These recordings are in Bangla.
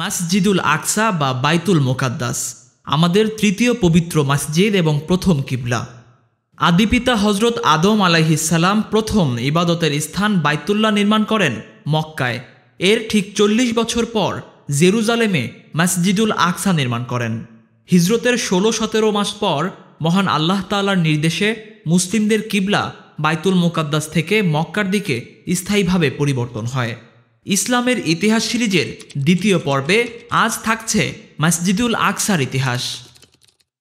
মাসজিদুল আকসা বা বাইতুল মোকাদ্দাস, আমাদের তৃতীয় পবিত্র মসজিদ এবং প্রথম কিবলা। আদিপিতা হজরত আদম আলাইহিসাল্লাম প্রথম ইবাদতের স্থান বাইতুল্লাহ নির্মাণ করেন মক্কায়। এর ঠিক চল্লিশ বছর পর জেরুজালেমে মসজিদুল আকসা নির্মাণ করেন। হিজরতের ষোলো সতেরো মাস পর মহান আল্লাহ তাল্লার নির্দেশে মুসলিমদের কিবলা বাইতুল মোকাদ্দাস থেকে মক্কার দিকে স্থায়ীভাবে পরিবর্তন হয়। ইসলামের ইতিহাস সিরিজের দ্বিতীয় পর্বে আজ থাকছে মসজিদুল আকসার ইতিহাস।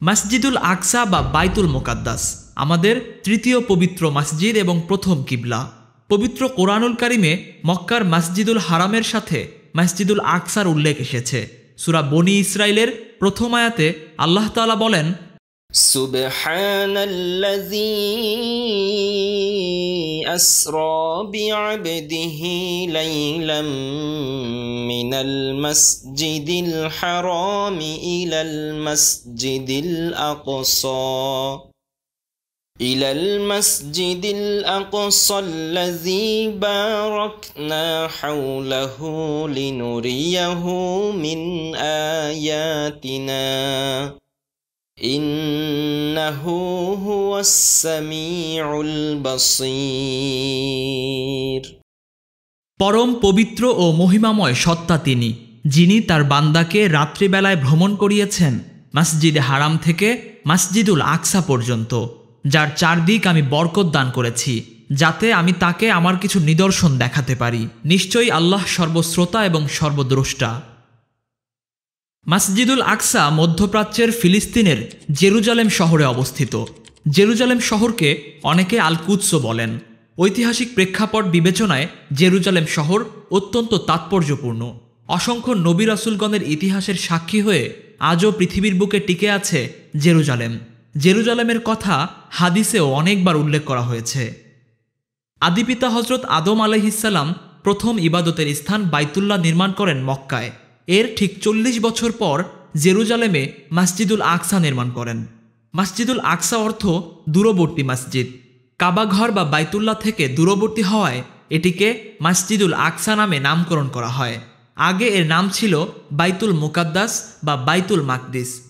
মসজিদুল আকসা বা বাইতুল মোকাদ্দাস, আমাদের তৃতীয় পবিত্র মসজিদ এবং প্রথম কিবলা। পবিত্র কোরআনুল কারিমে মক্কার মসজিদুল হারামের সাথে মসজিদুল আকসার উল্লেখ এসেছে। সুরা বনি ইসরায়েলের প্রথম আয়াতে আল্লাহ তাআলা বলেন سبحان الذي أسرى بعبده ليلا من المسجد الحرام إلى المسجد الأقصى. إلى المسجد الأقصى الذي باركنا حوله لنريه من آياتنا. إنه هو السميع البصير পরম পবিত্র ও মহিমাময় সত্তা তিনি যিনি তার বান্দাকে রাত্রিবেলায় ভ্রমণ করিয়েছেন মসজিদে হারাম থেকে মসজিদুল আকসা পর্যন্ত যার চারদিক আমি বরকত দান করেছি যাতে আমি তাকে আমার কিছু নিদর্শন দেখাতে পারি নিশ্চয়ই আল্লাহ সর্বশ্রোতা এবং সর্বদ্রষ্টা মসজিদুল আকসা মধ্যপ্রাচ্যের ফিলিস্তিনের জেরুজালেম শহরে অবস্থিত। জেরুজালেম শহরকে অনেকে আলকুৎস বলেন। ঐতিহাসিক প্রেক্ষাপট বিবেচনায় জেরুজালেম শহর অত্যন্ত তাৎপর্যপূর্ণ। অসংখ্য নবী রাসুলগণের ইতিহাসের সাক্ষী হয়ে আজও পৃথিবীর বুকে টিকে আছে জেরুজালেম। জেরুজালেমের কথা হাদিসেও অনেকবার উল্লেখ করা হয়েছে। আদিপিতা হজরত আদম আলহিসাল্লাম প্রথম ইবাদতের স্থান বাইতুল্লাহ নির্মাণ করেন মক্কায়। এর ঠিক চল্লিশ বছর পর জেরুজালেমে মসজিদুল আকসা নির্মাণ করেন। মসজিদুল আকসা অর্থ দূরবর্তী মসজিদ। কাবাঘর বা বাইতুল্লাহ থেকে দূরবর্তী হওয়ায় এটিকে মসজিদুল আকসা নামে নামকরণ করা হয়। আগে এর নাম ছিল বাইতুল মুকাদ্দাস বা বাইতুল মাকদিস।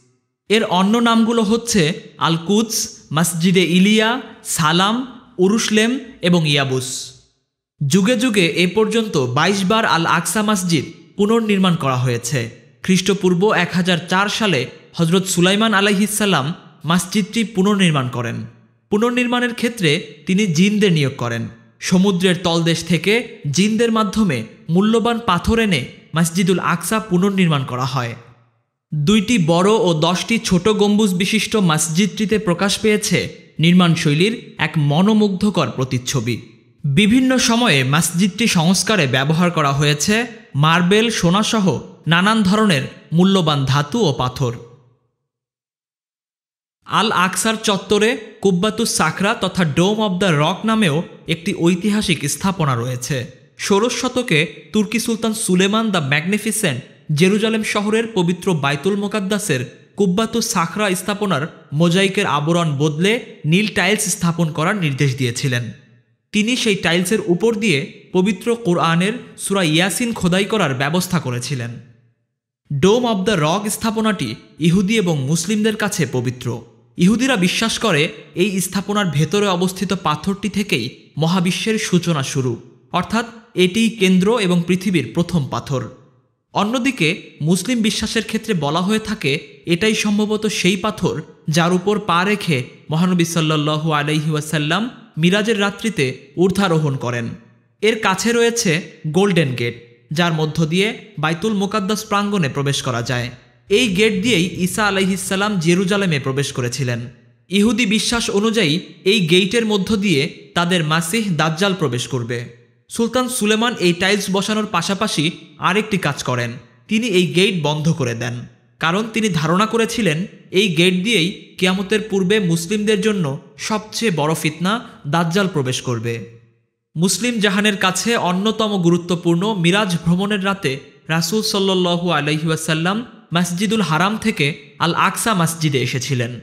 এর অন্য নামগুলো হচ্ছে আলকুদস, মসজিদে ইলিয়া, সালাম, উরুসলেম এবং ইয়াবুস। যুগে যুগে এ পর্যন্ত ২২ বার আল আকসা মসজিদ পুনর্নির্মাণ করা হয়েছে। খ্রিস্টপূর্ব এক হাজার চার সালে হজরত সুলাইমান আলাইহিসাল্লাম মসজিদটি পুনর্নির্মাণ করেন। পুনর্নির্মাণের ক্ষেত্রে তিনি জিনদের নিয়োগ করেন। সমুদ্রের তলদেশ থেকে জিনদের মাধ্যমে মূল্যবান পাথর এনে মসজিদুল আকসা পুনর্নির্মাণ করা হয়। দুইটি বড় ও দশটি ছোট গম্বুজ বিশিষ্ট মসজিদটিতে প্রকাশ পেয়েছে নির্মাণশৈলীর এক মনোমুগ্ধকর প্রতিচ্ছবি। বিভিন্ন সময়ে মসজিদটি সংস্কারে ব্যবহার করা হয়েছে, মার্বেল, সোনাসহ নানান ধরনের মূল্যবান ধাতু ও পাথর। আল আকসার চত্বরে কুব্বাতুস সাকরা তথা ডোম অব দ্য রক নামেও একটি ঐতিহাসিক স্থাপনা রয়েছে। ষোড়শ শতকে তুর্কি সুলতান সুলেমান দ্য ম্যাগনিফিসেন্ট জেরুজালেম শহরের পবিত্র বাইতুল মোকাদ্দাসের কুব্বাতুস সাখরা স্থাপনার মোজাইকের আবরণ বদলে নীল টাইলস স্থাপন করার নির্দেশ দিয়েছিলেন। তিনি সেই টাইলসের উপর দিয়ে পবিত্র কোরআনের সুরা ইয়াসিন খোদাই করার ব্যবস্থা করেছিলেন। ডোম অব দ্য রক স্থাপনাটি ইহুদি এবং মুসলিমদের কাছে পবিত্র। ইহুদিরা বিশ্বাস করে এই স্থাপনার ভেতরে অবস্থিত পাথরটি থেকেই মহাবিশ্বের সূচনা শুরু। অর্থাৎ এটিই কেন্দ্র এবং পৃথিবীর প্রথম পাথর। অন্যদিকে মুসলিম বিশ্বাসের ক্ষেত্রে বলা হয়ে থাকে, এটাই সম্ভবত সেই পাথর যার উপর পা রেখে মহানবী সাল্লাহু আলাইহি ওয়াসাল্লাম মিরাজের রাত্রিতে ঊর্ধ্বারোহণ করেন। এর কাছে রয়েছে গোল্ডেন গেট, যার মধ্য দিয়ে বাইতুল মোকাদ্দাস প্রাঙ্গণে প্রবেশ করা যায়। এই গেট দিয়েই ঈসা আলাইহিসাল্লাম জেরুজালেমে প্রবেশ করেছিলেন। ইহুদি বিশ্বাস অনুযায়ী এই গেইটের মধ্য দিয়ে তাদের মাসিহ দাজ্জাল প্রবেশ করবে। সুলতান সুলেমান এই টাইলস বসানোর পাশাপাশি আরেকটি কাজ করেন। তিনি এই গেট বন্ধ করে দেন। কারণ তিনি ধারণা করেছিলেন, এই গেট দিয়েই কিয়ামতের পূর্বে মুসলিমদের জন্য সবচেয়ে বড় ফিতনা দাজ্জাল প্রবেশ করবে। মুসলিম জাহানের কাছে অন্যতম গুরুত্বপূর্ণ মিরাজ ভ্রমণের রাতে রাসুল সাল্লু আলহিউসাল্লাম মসজিদুল হারাম থেকে আল আকসা মসজিদে এসেছিলেন।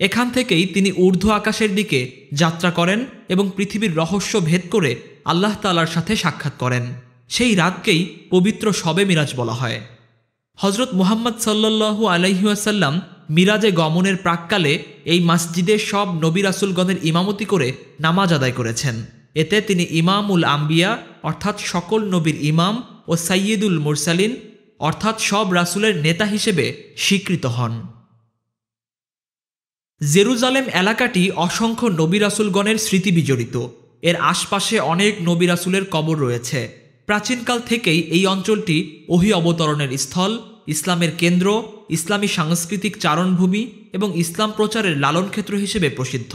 এখান থেকেই তিনি ঊর্ধ্ব আকাশের দিকে যাত্রা করেন এবং পৃথিবীর রহস্য ভেদ করে আল্লাহ তালার সাথে সাক্ষাৎ করেন। সেই রাতকেই পবিত্র শবে মিরাজ বলা হয়। হজরত মুহাম্মদ সাল্লাল্লাহু আলহিউসাল্লাম মিরাজে গমনের প্রাককালে এই মসজিদে সব নবী রাসুলগণের ইমামতি করে নামাজ আদায় করেছেন। এতে তিনি ইমামুল আম্বিয়া, অর্থাৎ সকল নবীর ইমাম ও সাইয়দুল মুরসালিন, অর্থাৎ সব রাসুলের নেতা হিসেবে স্বীকৃত হন। জেরুজালেম এলাকাটি অসংখ্য নবী রাসুলগণের স্মৃতি বিজড়িত এর আশপাশে অনেক নবী রাসুলের কবর রয়েছে। প্রাচীনকাল থেকেই এই অঞ্চলটি ওহি অবতরণের স্থল, ইসলামের কেন্দ্র, ইসলামী সাংস্কৃতিক চারণভূমি এবং ইসলাম প্রচারের লালন ক্ষেত্র হিসেবে প্রসিদ্ধ।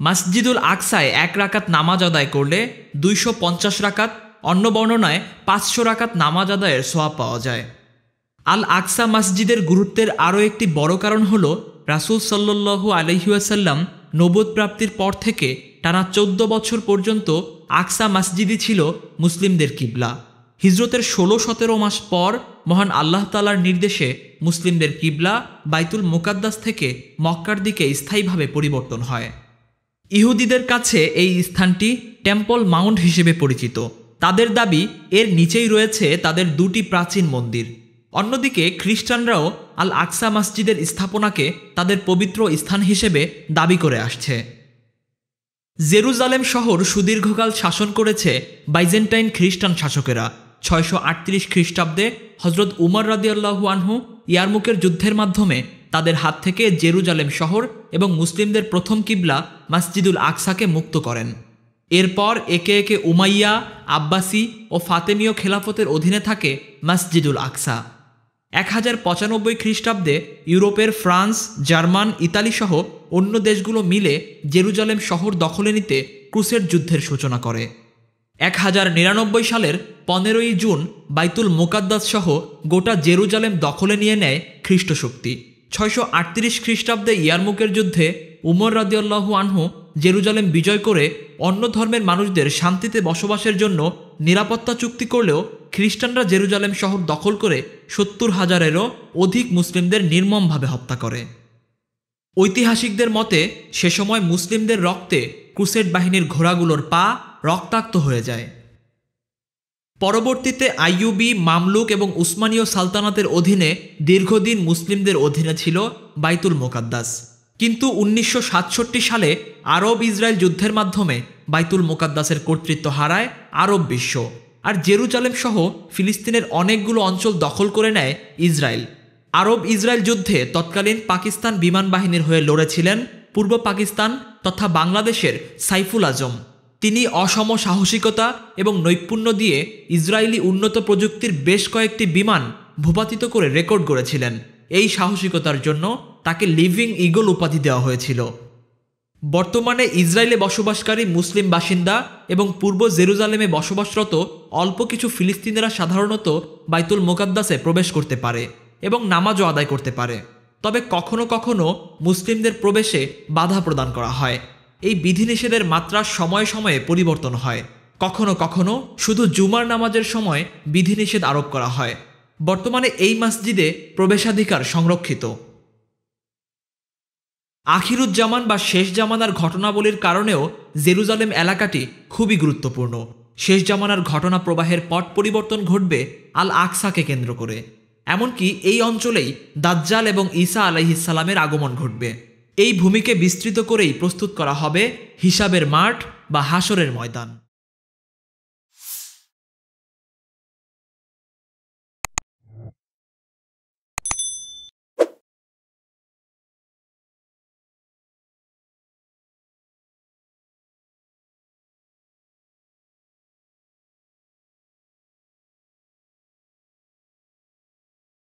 মাসজিদুল আকসায় এক রাকাত নামাজ আদায় করলে দুইশো পঞ্চাশ রাকাত, অন্য বর্ণনায় পাঁচশো রাকাত নামাজ আদায়ের সোয়াব পাওয়া যায়। আল আকসা মসজিদের গুরুত্বের আরও একটি বড় কারণ হল, রাসুল সাল্লু আলহিউসাল্লাম নবোধ প্রাপ্তির পর থেকে টানা চোদ্দ বছর পর্যন্ত আকসা মসজিদই ছিল মুসলিমদের কিবলা। হিজরতের ষোলো সতেরো মাস পর মহান আল্লাহ তালার নির্দেশে মুসলিমদের কিবলা বাইতুল মুকাদ্দাস থেকে মক্কার দিকে স্থায়ীভাবে পরিবর্তন হয়। ইহুদিদের কাছে এই স্থানটি টেম্পল মাউন্ট হিসেবে পরিচিত। তাদের দাবি, এর নিচেই রয়েছে তাদের দুটি প্রাচীন মন্দির। অন্যদিকে খ্রিস্টানরাও আল আকসা মসজিদের স্থাপনাকে তাদের পবিত্র স্থান হিসেবে দাবি করে আসছে। জেরুজালেম শহর সুদীর্ঘকাল শাসন করেছে বাইজেন্টাইন খ্রিস্টান শাসকেরা। ছয়শো আটত্রিশ খ্রিস্টাব্দে হজরত উমর রাদিয়াল্লাহু আনহু ইয়ারমুকের যুদ্ধের মাধ্যমে তাদের হাত থেকে জেরুজালেম শহর এবং মুসলিমদের প্রথম কিবলা মসজিদুল আকসাকে মুক্ত করেন। এরপর একে একে উমাইয়া, আব্বাসি ও ফাতেমীয় খেলাফতের অধীনে থাকে মসজিদুল আকসা। এক হাজার পঁচানব্বই খ্রিস্টাব্দে ইউরোপের ফ্রান্স, জার্মান, ইতালি সহ অন্য দেশগুলো মিলে জেরুজালেম শহর দখলে নিতে ক্রুসের যুদ্ধের সূচনা করে। এক হাজার নিরানব্বই সালের পনেরোই জুন বাইতুল মোকাদ্দাস সহ গোটা জেরুজালেম দখলে নিয়ে নেয় খ্রিস্ট শক্তি ছয়শো আটত্রিশ খ্রিস্টাব্দে ইয়ারমুকের যুদ্ধে উমর রাদিয়াল্লাহু আনহু জেরুজালেম বিজয় করে অন্য ধর্মের মানুষদের শান্তিতে বসবাসের জন্য নিরাপত্তা চুক্তি করলেও খ্রিস্টানরা জেরুজালেম শহর দখল করে সত্তর হাজারেরও অধিক মুসলিমদের নির্মমভাবে হত্যা করে। ঐতিহাসিকদের মতে, সে সময় মুসলিমদের রক্তে ক্রুসেড বাহিনীর ঘোড়াগুলোর পা রক্তাক্ত হয়ে যায়। পরবর্তীতে আইয়ুবি, মামলুক এবং উসমানীয় সালতানাতের অধীনে দীর্ঘদিন মুসলিমদের অধীনে ছিল বাইতুল মোকাদ্দাস। কিন্তু উনিশশো সাতষট্টি সালে আরব ইসরায়েল যুদ্ধের মাধ্যমে বাইতুল মোকাদ্দাসের কর্তৃত্ব হারায় আরব বিশ্ব। আর জেরুজালেম সহ ফিলিস্তিনের অনেকগুলো অঞ্চল দখল করে নেয় ইসরায়েল। আরব ইসরায়েল যুদ্ধে তৎকালীন পাকিস্তান বিমান বাহিনীর হয়ে লড়েছিলেন পূর্ব পাকিস্তান তথা বাংলাদেশের সাইফুল আজম। তিনি অসম সাহসিকতা এবং নৈপুণ্য দিয়ে ইসরায়েলি উন্নত প্রযুক্তির বেশ কয়েকটি বিমান ভূপাতিত করে রেকর্ড করেছিলেন এই সাহসিকতার জন্য তাকে লিভিং ইগল উপাধি দেওয়া হয়েছিল। বর্তমানে ইসরায়েলে বসবাসকারী মুসলিম বাসিন্দা এবং পূর্ব জেরুজালেমে বসবাসরত অল্প কিছু ফিলিস্তিনিরা সাধারণত বাইতুল মোকাদ্দাসে প্রবেশ করতে পারে। এবং নামাজও আদায় করতে পারে। তবে কখনো কখনো মুসলিমদের প্রবেশে বাধা প্রদান করা হয়। এই বিধিনিষেধের মাত্রা সময়ে সময়ে পরিবর্তন হয়। কখনো কখনো শুধু জুমার নামাজের সময় বিধিনিষেধ আরোপ করা হয়। বর্তমানে এই মসজিদে প্রবেশাধিকার সংরক্ষিত। আখিরুজ্জামান বা শেষ জামানার ঘটনাবলীর কারণেও জেরুজালেম এলাকাটি খুবই গুরুত্বপূর্ণ। শেষ জামানার ঘটনা প্রবাহের পট পরিবর্তন ঘটবে আল আকসাকে কেন্দ্র করে। এমনকি এই অঞ্চলেই দাজ্জাল এবং ঈসা আলাইহিসালামের আগমন ঘটবে। এই ভূমিকে বিস্তৃত করেই প্রস্তুত করা হবে হিসাবের মাঠ বা হাসরের ময়দান।